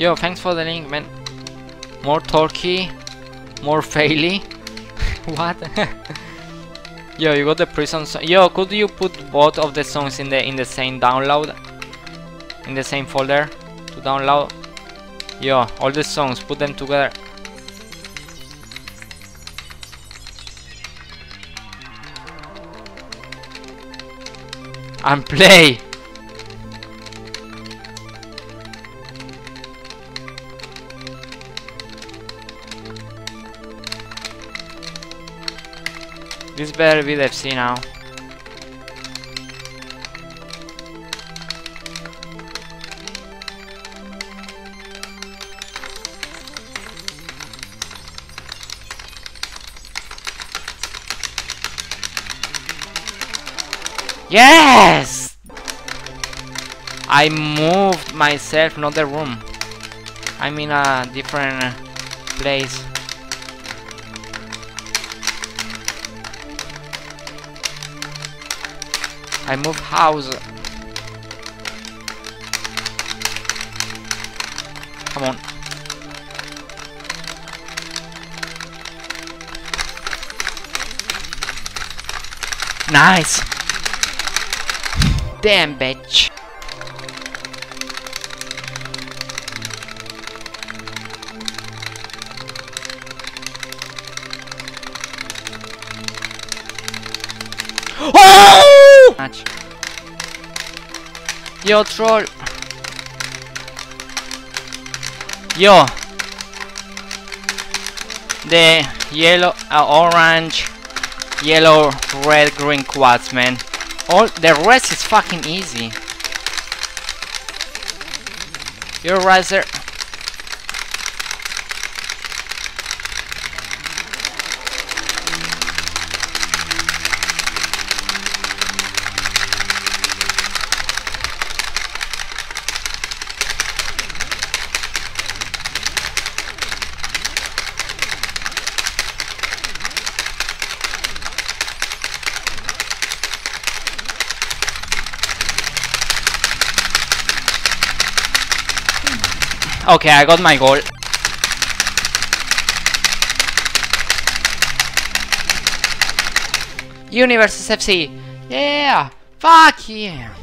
Yo, thanks for the link, man. More Turkey, more Faily. what? Yo, you got the prison song. Yo, could you put both of the songs in the in the same download? In the same folder to download? Yo, all the songs, put them together. And play! This better be the FC now. Yes! I moved myself, not the room. I'm in a different place. I move house. Come on. Nice. Damn bitch. Oh! Yo, troll. Yo. The yellow, uh, orange, yellow, red, green quads, man. All the rest is fucking easy. You're right Okay, I got my goal. Universe FC. Yeah. Fuck yeah.